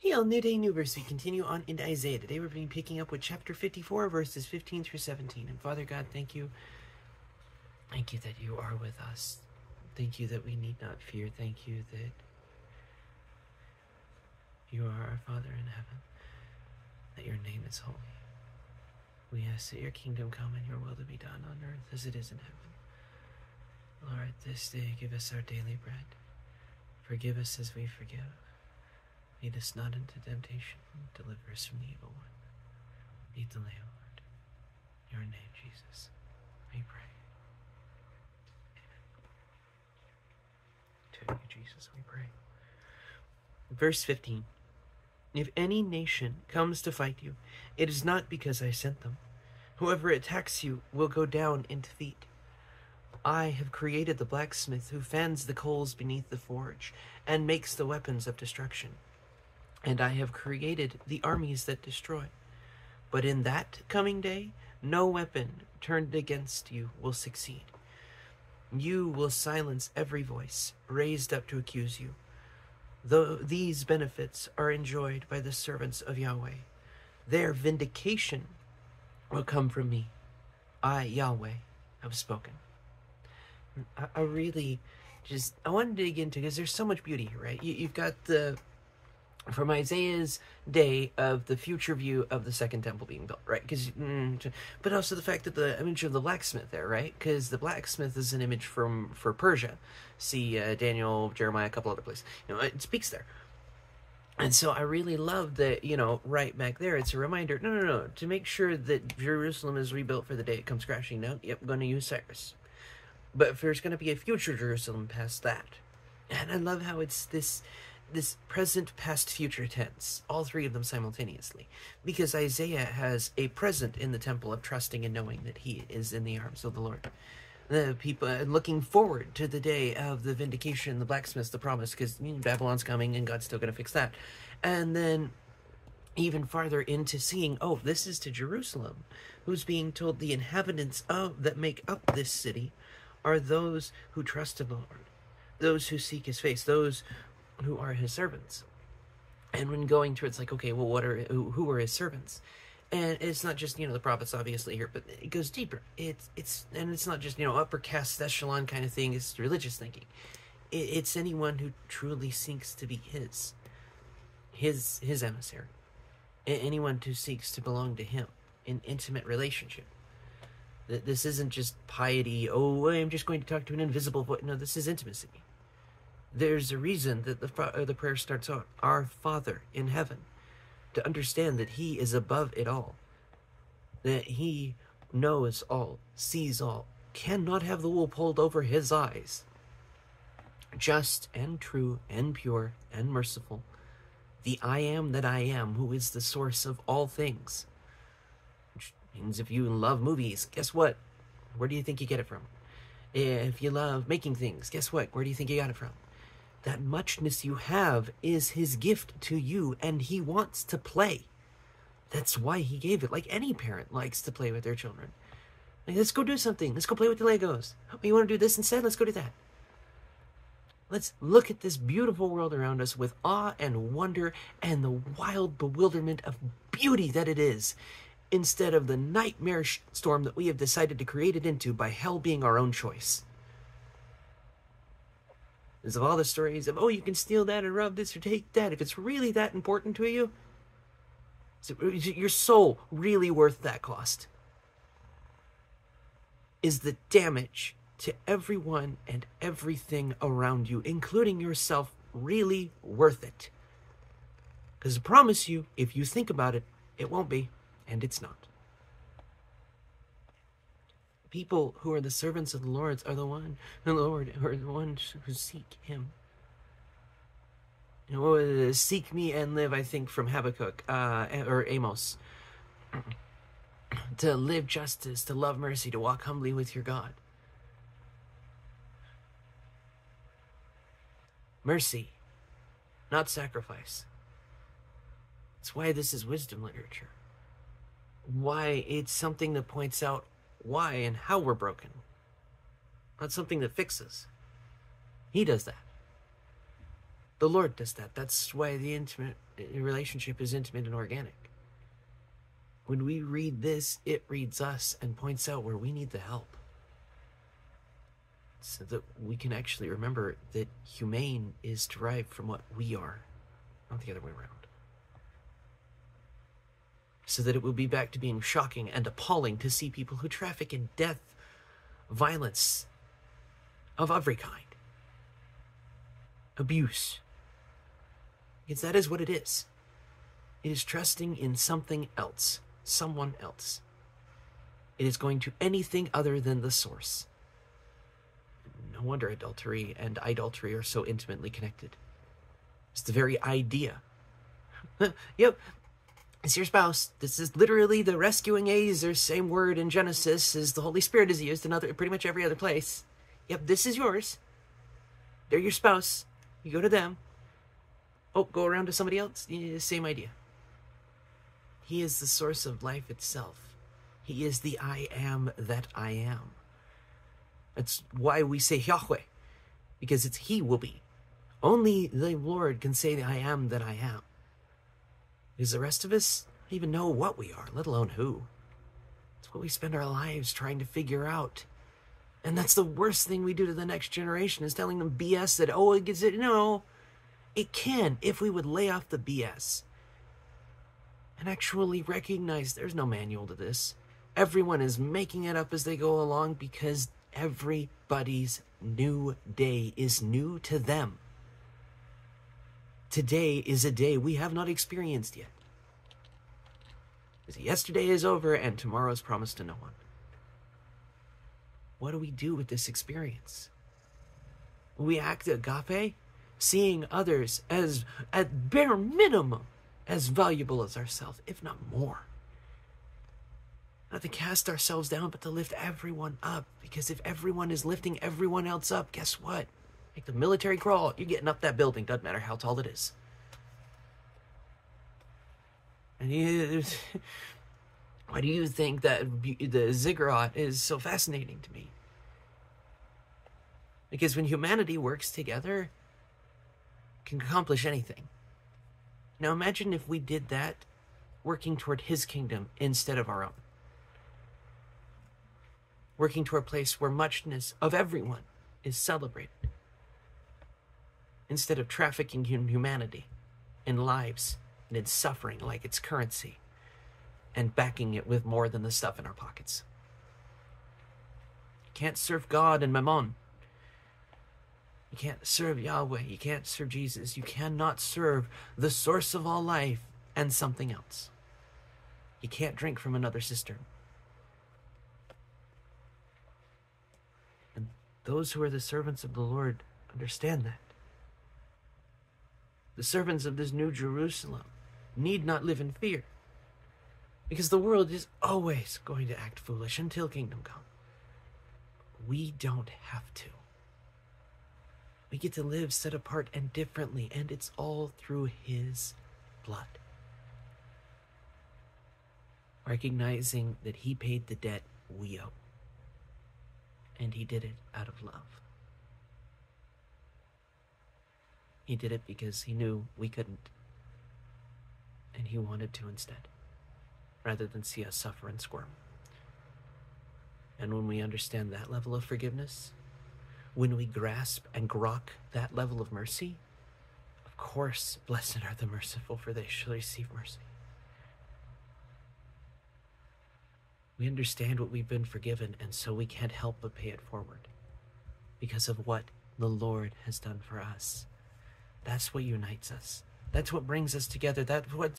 Hail, New Day, New Verse. We continue on into Isaiah. Today we're being picking up with chapter 54, verses 15 through 17. And Father God, thank you. Thank you that you are with us. Thank you that we need not fear. Thank you that you are our Father in heaven, that your name is holy. We ask that your kingdom come and your will to be done on earth as it is in heaven. Lord, this day give us our daily bread. Forgive us as we forgive. Lead us not into temptation, deliver us from the evil one. Lead the way, Lord. In your name, Jesus, we pray. Amen. To you, Jesus, we pray. Verse 15 If any nation comes to fight you, it is not because I sent them. Whoever attacks you will go down in defeat. I have created the blacksmith who fans the coals beneath the forge and makes the weapons of destruction. And I have created the armies that destroy. But in that coming day, no weapon turned against you will succeed. You will silence every voice raised up to accuse you. Though these benefits are enjoyed by the servants of Yahweh, their vindication will come from me. I, Yahweh, have spoken. I, I really just I want to dig into because there's so much beauty right? You, you've got the from Isaiah's day of the future view of the second temple being built, right? Because, mm, but also the fact that the image of the blacksmith there, right? Because the blacksmith is an image from for Persia. See uh, Daniel, Jeremiah, a couple other places. You know, it speaks there. And so I really love that, you know, right back there, it's a reminder no, no, no, to make sure that Jerusalem is rebuilt for the day it comes crashing down, yep, going to use Cyrus. But if there's going to be a future Jerusalem past that. And I love how it's this this present, past, future tense, all three of them simultaneously, because Isaiah has a present in the temple of trusting and knowing that he is in the arms of the Lord. The people uh, looking forward to the day of the vindication, the blacksmiths, the promise, because you know, Babylon's coming and God's still going to fix that. And then even farther into seeing, oh, this is to Jerusalem, who's being told the inhabitants of that make up this city are those who trust in the Lord, those who seek His face, those who are his servants. And when going through, it's like, okay, well, what are who, who are his servants? And it's not just you know the prophets, obviously here, but it goes deeper. It's it's and it's not just you know upper caste echelon kind of thing. It's religious thinking. It, it's anyone who truly seeks to be his, his his emissary, anyone who seeks to belong to him in intimate relationship. This isn't just piety. Oh, I'm just going to talk to an invisible voice. No, this is intimacy. There's a reason that the, uh, the prayer starts out, Our Father in heaven, to understand that He is above it all, that He knows all, sees all, cannot have the wool pulled over His eyes. Just and true and pure and merciful, the I am that I am, who is the source of all things. Which means if you love movies, guess what? Where do you think you get it from? If you love making things, guess what? Where do you think you got it from? That muchness you have is his gift to you and he wants to play. That's why he gave it. Like any parent likes to play with their children. Like, let's go do something. Let's go play with the Legos. Oh, you want to do this instead? Let's go do that. Let's look at this beautiful world around us with awe and wonder and the wild bewilderment of beauty that it is, instead of the nightmare storm that we have decided to create it into by hell being our own choice of all the stories of, oh, you can steal that and rob this or take that. If it's really that important to you, uh, is your soul really worth that cost? Is the damage to everyone and everything around you, including yourself, really worth it? Because I promise you, if you think about it, it won't be, and it's not people who are the servants of the Lord are the one, the Lord, are the ones who seek Him. You know, uh, seek me and live. I think from Habakkuk uh, or Amos. to live justice, to love mercy, to walk humbly with your God. Mercy, not sacrifice. That's why this is wisdom literature. Why it's something that points out why and how we're broken. Not something that fixes. He does that. The Lord does that. That's why the intimate relationship is intimate and organic. When we read this, it reads us and points out where we need the help. So that we can actually remember that humane is derived from what we are, not the other way around. So that it will be back to being shocking and appalling to see people who traffic in death, violence of every kind, abuse, because that is what it is. It is trusting in something else, someone else. It is going to anything other than the source. No wonder adultery and idolatry are so intimately connected. It's the very idea. yep, it's your spouse. This is literally the rescuing ezer same word in Genesis as the Holy Spirit is used in other pretty much every other place. Yep, this is yours. They're your spouse. You go to them. Oh, go around to somebody else? Yeah, same idea. He is the source of life itself. He is the I am that I am. That's why we say Yahweh, because it's He will be. Only the Lord can say I am that I am. Because the rest of us even know what we are, let alone who. It's what we spend our lives trying to figure out. And that's the worst thing we do to the next generation is telling them BS that, oh, it gets it. No, it can if we would lay off the BS and actually recognize there's no manual to this. Everyone is making it up as they go along because everybody's new day is new to them. Today is a day we have not experienced yet. Yesterday is over and tomorrow is promised to no one. What do we do with this experience? We act agape, seeing others as, at bare minimum, as valuable as ourselves, if not more. Not to cast ourselves down, but to lift everyone up. Because if everyone is lifting everyone else up, guess what? The military crawl, you're getting up that building, doesn't matter how tall it is. And you, why do you think that the ziggurat is so fascinating to me? Because when humanity works together, can accomplish anything. Now imagine if we did that working toward his kingdom instead of our own. Working toward a place where muchness of everyone is celebrated. Instead of trafficking in humanity, in lives, and in suffering like its currency, and backing it with more than the stuff in our pockets. You can't serve God and Mammon you can't serve Yahweh. You can't serve Jesus. You cannot serve the source of all life and something else. You can't drink from another cistern. And those who are the servants of the Lord understand that. The servants of this new Jerusalem need not live in fear because the world is always going to act foolish until kingdom come. We don't have to. We get to live set apart and differently, and it's all through His blood. Recognizing that He paid the debt we owe, and He did it out of love. He did it because He knew we couldn't, and He wanted to instead, rather than see us suffer and squirm. And when we understand that level of forgiveness, when we grasp and grok that level of mercy, of course, blessed are the merciful, for they shall receive mercy. We understand what we've been forgiven, and so we can't help but pay it forward because of what the Lord has done for us. That's what unites us. That's what brings us together. That's what